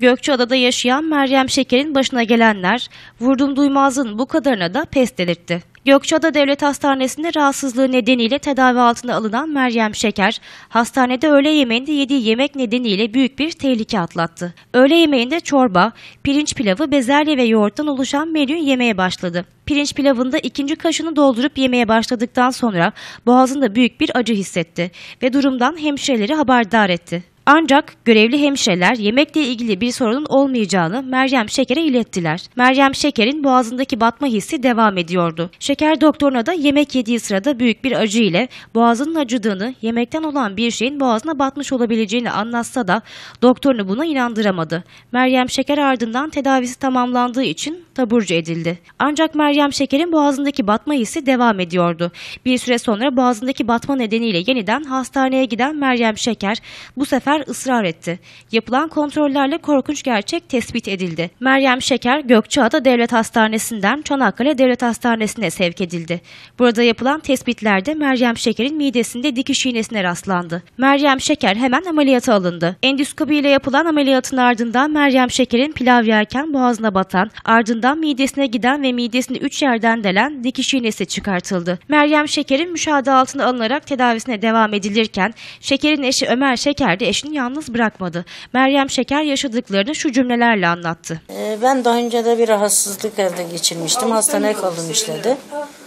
Gökçeada'da yaşayan Meryem Şeker'in başına gelenler vurdum duymazın bu kadarına da pes delirtti. Gökçeada Devlet Hastanesi'nde rahatsızlığı nedeniyle tedavi altına alınan Meryem Şeker, hastanede öğle yemeğinde yediği yemek nedeniyle büyük bir tehlike atlattı. Öğle yemeğinde çorba, pirinç pilavı, bezelye ve yoğurttan oluşan menü yemeye başladı. Pirinç pilavında ikinci kaşını doldurup yemeye başladıktan sonra boğazında büyük bir acı hissetti ve durumdan hemşireleri haberdar etti. Ancak görevli hemşireler yemekle ilgili bir sorunun olmayacağını Meryem Şeker'e ilettiler. Meryem Şeker'in boğazındaki batma hissi devam ediyordu. Şeker doktoruna da yemek yediği sırada büyük bir acı ile boğazının acıdığını, yemekten olan bir şeyin boğazına batmış olabileceğini anlatsa da doktorunu buna inandıramadı. Meryem Şeker ardından tedavisi tamamlandığı için taburcu edildi. Ancak Meryem Şeker'in boğazındaki batma hissi devam ediyordu. Bir süre sonra boğazındaki batma nedeniyle yeniden hastaneye giden Meryem Şeker bu sefer ısrar etti. Yapılan kontrollerle korkunç gerçek tespit edildi. Meryem Şeker Gökçeada Devlet Hastanesi'nden Çanakkale Devlet Hastanesi'ne sevk edildi. Burada yapılan tespitlerde Meryem Şeker'in midesinde dikiş iğnesine rastlandı. Meryem Şeker hemen ameliyata alındı. Endüskopi ile yapılan ameliyatın ardından Meryem Şeker'in pilav yerken boğazına batan, ardından midesine giden ve midesini üç yerden delen dikiş iğnesi çıkartıldı. Meryem Şeker'in müşahede altına alınarak tedavisine devam edilirken Şeker'in eşi Ömer Şeker de eşini yalnız bırakmadı. Meryem Şeker yaşadıklarını şu cümlelerle anlattı. Ee, Ben daha önce de bir rahatsızlık evde geçirmiştim. Hastaneye kaldım işledi.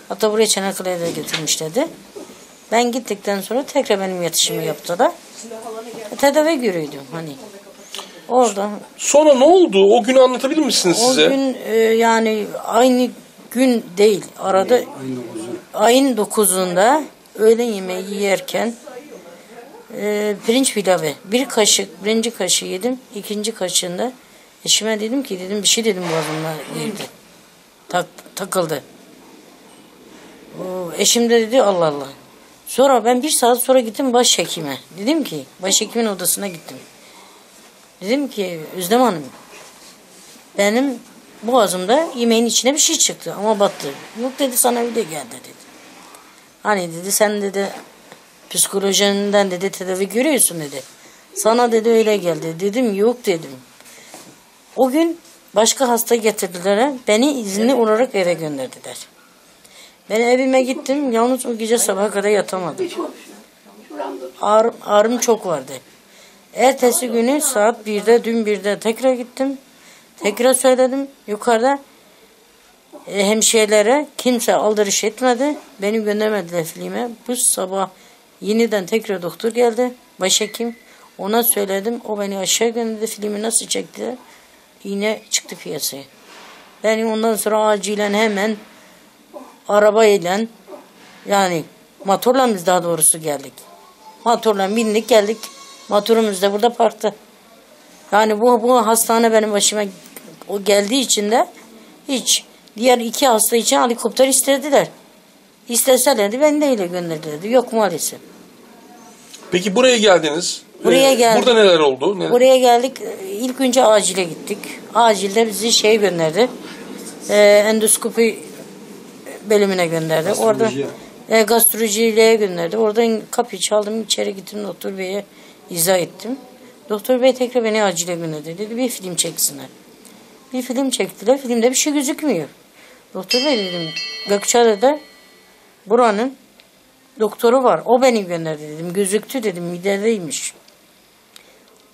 Hatta buraya Çanakkale'ye de getirmişlerdi. Ben gittikten sonra tekrar benim yatışımı yaptılar. E, Tedavi görüyordum hani. Orada Sonra ne oldu? O günü anlatabilir misiniz o size? gün e, yani aynı gün değil. Arada ayın dokuzunda öğlen yemeği yerken e, pirinç pilavı bir kaşık birinci kaşığı yedim. ikinci kaşığında eşime dedim ki dedim bir şey dedim boğazımda girdi. Tak, takıldı. O, eşim de dedi Allah Allah. Sonra ben bir saat sonra gittim başhekime. Dedim ki başhekimin odasına gittim. Dedim ki Özlem Hanım benim boğazımda yemeğin içine bir şey çıktı ama battı. Yok dedi sana öyle geldi dedi. Hani dedi sen dedi psikolojinden dedi tedavi görüyorsun dedi. Sana dedi öyle geldi. Dedim yok dedim. O gün başka hasta getirdiler. Beni izinli olarak eve gönderdiler. Ben evime gittim. Yalnız o gece sabaha kadar yatamadım. Ağrım, ağrım çok vardı. Ertesi günü saat 1'de dün 1'de tekrar gittim. Tekrar söyledim yukarıda. E, hemşirelere kimse aldırış etmedi. Beni göndermediler filme. Bu sabah yeniden tekrar doktor geldi. Başhekim. Ona söyledim. O beni aşağı gönderdi. Filmi nasıl çekti? İğne çıktı piyasaya. Ben ondan sonra acilen hemen arabayla yani motorla biz daha doğrusu geldik. Motorla bindik geldik. Motorumuz da burada parkta. Yani bu, bu hastane benim başıma o geldiği için de hiç diğer iki hasta için helikopter istediler. İsteselerdi ben neyle gönderdilerdi. Yok maalesef. Peki buraya geldiniz. Buraya Ee, geldim. Burada neler oldu? Neler? Buraya geldik. İlk önce acile gittik. Acilde bizi şey gönderdi. E, endoskopi bölümüne gönderdi. Orada e, gastrociliğe gönderdi. Oradan kapıyı çaldım. içeri gittim doktor beye izah ettim. Doktor bey tekrar beni acile gönderdi. Dedi bir film çeksinler. Bir film çektiler. Filmde bir şey gözükmüyor. Doktor bey dedim. Gökçeada'da buranın doktoru var. O beni gönderdi dedim. Gözüktü dedim. Midedeymiş.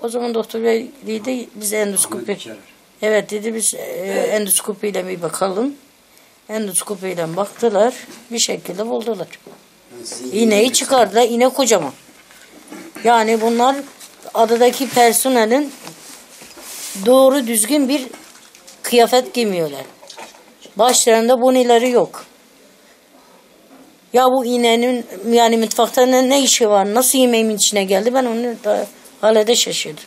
O zaman doktor bey dedi biz endoskopi. Evet dedi biz e, endoskopiyle bir bakalım. Endoskopiyle baktılar. Bir şekilde buldular. İğneyi çıkardılar. İğne kocaman. Yani bunlar adadaki personelin doğru düzgün bir kıyafet giymiyorlar. Başlarında bonileri yok. Ya bu iğnenin yani mutfakta ne, ne işi var? Nasıl yemeğimin içine geldi? Ben onu da hala da şaşırdım.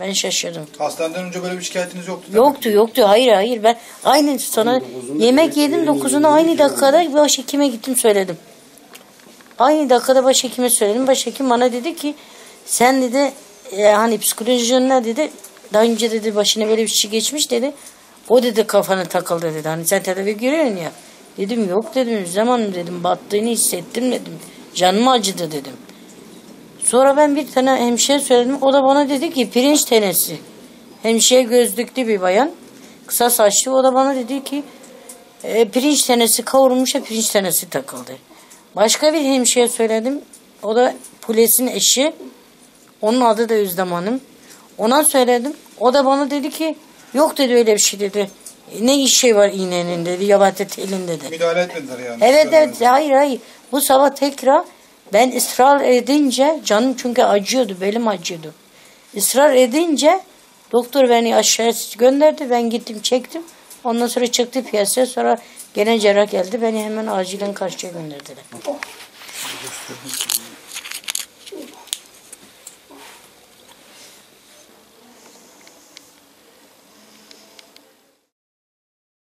Ben şaşırdım. Hastaneden önce böyle bir şikayetiniz yoktu. değil mi? Yoktu yoktu hayır hayır ben aynı sana yemek yedim dokuzunda aynı dakikada başhekime gittim söyledim. Aynı dakikada başhekime söyledim. Başhekim bana dedi ki sen dedi e, hani psikoloji yönüne dedi daha önce dedi başına böyle bir şey geçmiş dedi. O dedi kafana takıldı dedi. Hani sen tedavi görüyorsun ya. Dedim yok dedim zaman dedim battığını hissettim dedim. Canım acıdı dedim. Sonra ben bir tane hemşire söyledim. O da bana dedi ki pirinç tenesi. Hemşire gözlüklü bir bayan. Kısa saçlı. O da bana dedi ki e, pirinç tanesi kavurmuş da pirinç tanesi takıldı. Başka bir hemşire söyledim. O da polisin eşi. Onun adı da Özlem Hanım. Ona söyledim. O da bana dedi ki yok dedi öyle bir şey dedi. "E, Ne işi var iğnenin dedi. Yabate telin dedi. Müdahale etmediler yani. Evet evet hayır hayır. Bu sabah tekrar ben ısrar edince canım çünkü acıyordu belim acıyordu. Israr edince doktor beni aşağıya gönderdi ben gittim çektim. Ondan sonra çıktı piyasaya sonra gene cerrah geldi beni hemen acilen karşıya gönderdiler.